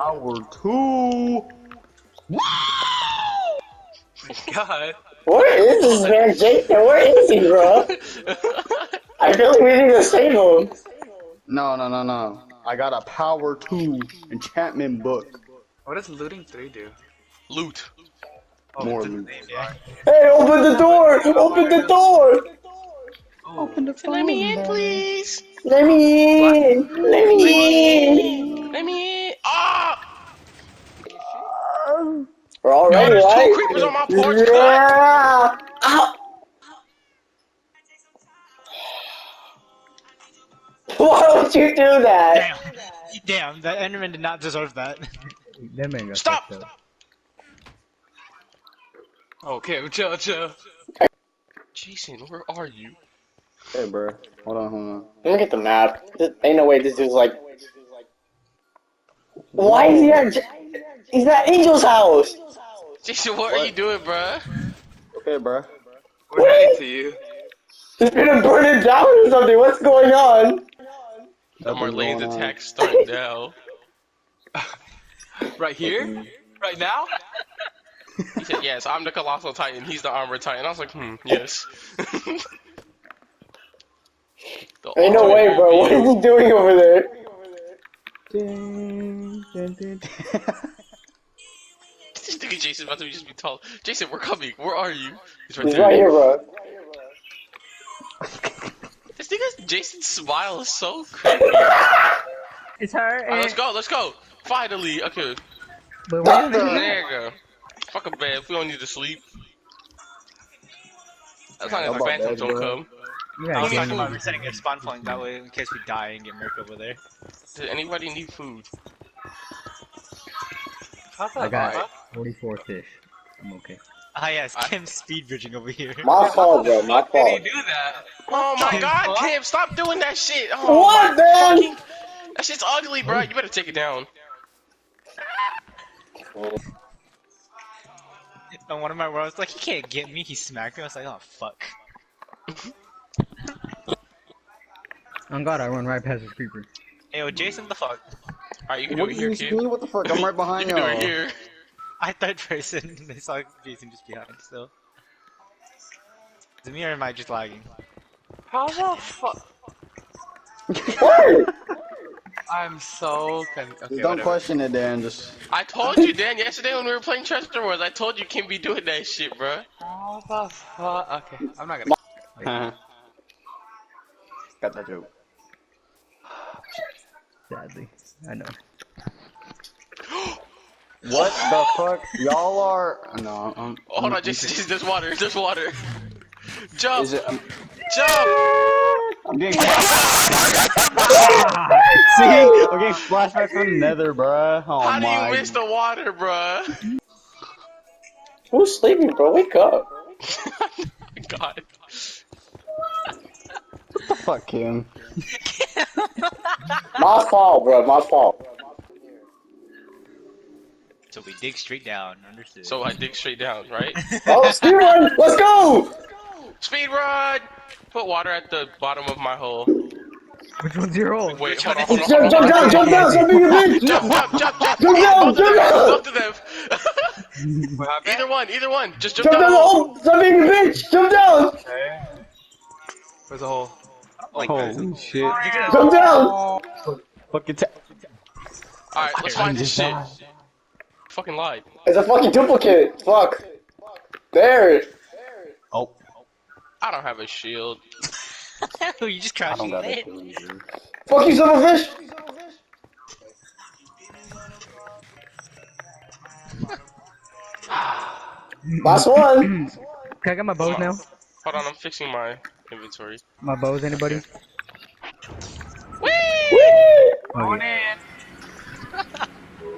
power two. God. Where is this man, Jason? Where is he, bro? I feel like we need to save him. No, no, no, no. I got a power two enchantment book. What does looting three do? Loot. Oh, More it's in the loot. name, yeah. Hey, open the door! Open the door! Oh. Open the Let me in, please. Let me in! Let me in! Let me in. Ah! We're Yo, already there's two creepers on my porch. Yeah! Ow! Oh. Why don't you do that? Damn. Damn, that Enderman did not deserve that. That man got Stop. fucked up. Okay, chill, chill. Jason, where are you? Hey, bro. Hold on, hold on. Let me get the map. Th- Ain't no way this dude's like. Why is he at? J- He's at Angel's house. Jason, what, are you doing, bruh? Okay, bro. We're heading to you. He's gonna burn it down or something. What's going on? Marlene's going on. attack starting now. Right here? Right now? He said, yes, I'm the Colossal Titan, he's the Armored Titan. I was like, hmm, yes. The Ain't no ultimate way, bro. What is he doing over there? Ding, ding, ding, ding. This nigga Jason's about to just be tall. Jason, we're coming. Where are you? He's right He's there. right here, bro. This nigga Jason's smile is so creepy. It's her. Alright, let's go, let's go. Finally, okay. But where is There you go. Fuck a bed. If we don't need to sleep. That's long as How the about phantoms don't come. You I gotta was get talking him. about resetting a spawn point that way in case we die and get murked over there. Does anybody need food? How's that? I got Huh? 44 fish. I'm okay. Ah yes, I- Kim's speed bridging over here. My fault, bro. My fault. did he do that? Oh my Kim, god, what? Kim, stop doing that shit. Oh What, my man? fucking- That shit's ugly, bro. You better take it down. And one of my worlds like, he can't get me. He smacked me. I was like, oh fuck. On God, I run right past this creeper. Hey, yo, Jason, the fuck? Alright, you can do What it here, you Kim. mean? What the fuck? I'm right You behind can do y'all. it here. I third person. they saw Jason just behind. So. Is it me or am I just lagging? How the fuck? What? I'm so con- okay. Don't whatever. question it, Dan. Just I told you, Dan, yesterday when we were playing Treasure Wars, I told you can't be doing that shit, bro. How the fuck? Okay, I'm not gonna. got that joke. Sadly, I know. What the fuck? Y'all are no. I'm, Oh, hold I'm- on, Jason, Jason, there's water, there's water. Jump, Is it? I'm, jump! I'm getting. See, I'm getting flashback from the Nether, bruh. Oh How do you miss the water, bruh? Who's sleeping, bro? Wake up. Oh God. What the fuck, Kim? My fault, bro. My fault. So we dig straight down. Understood. So I dig straight down, right? Oh, speed run! Let's go! Speed run! Put water at the bottom of my hole. Which one's your hole? Wait, hold on, hold on, hold Jump, on. jump down, jump down, stop being a bitch! Jump, jump, jump, jump! Jump down, Both of jump them, down! both of them. What happened? either one, either one. Just jump Jump down. down the hole! Stop being a bitch! Jump down! Okay. Where's the hole? like, Holy shit! Jump down! Fucking. Ta- Alright, let's find this shit. Fucking lied. It's a fucking duplicate. Fuck. There. oh, I don't have a shield. you just I don't crashing got it. it. Fuck you, son of a fish! Last one. Can I get my bows now? Hold on, I'm fixing my inventory. My bows, anybody? Whee! Oh, Going yeah.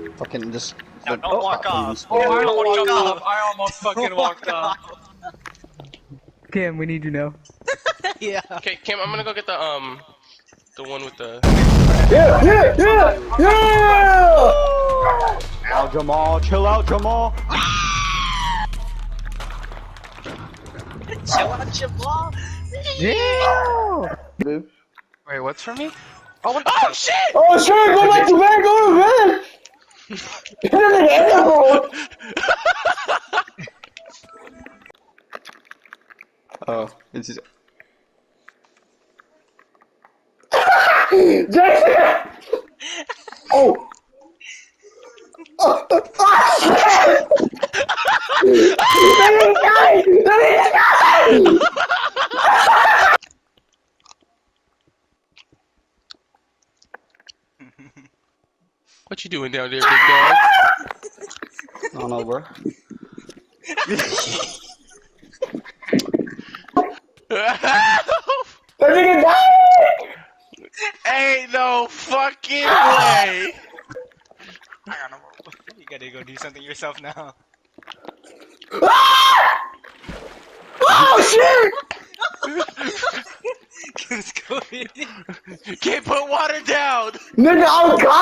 in. Fucking just. Now don't walk off. Oh, I don't almost walk walked off. off. I almost fucking walked off. Kim, we need you now. yeah. Okay, Kim, I'm gonna go get the um, the one with the. Yeah, yeah, yeah, yeah! Now, Jamal, chill out, Jamal. Chill out, Jamal. Yeah! Wait, what's for me? Oh. Oh shit! Oh, sure, go back to bed, go to bed! Oh, this is an animal! Oh, it's just, Jason! Oh! Oh, oh shit! Let me die! Let me die! What you doing down there, big dog? I don't know, bro. Let me die! Ain't no fucking way. You gotta go do something yourself now. Oh shit! Let's. Can't put water down. Nigga, I'm gone!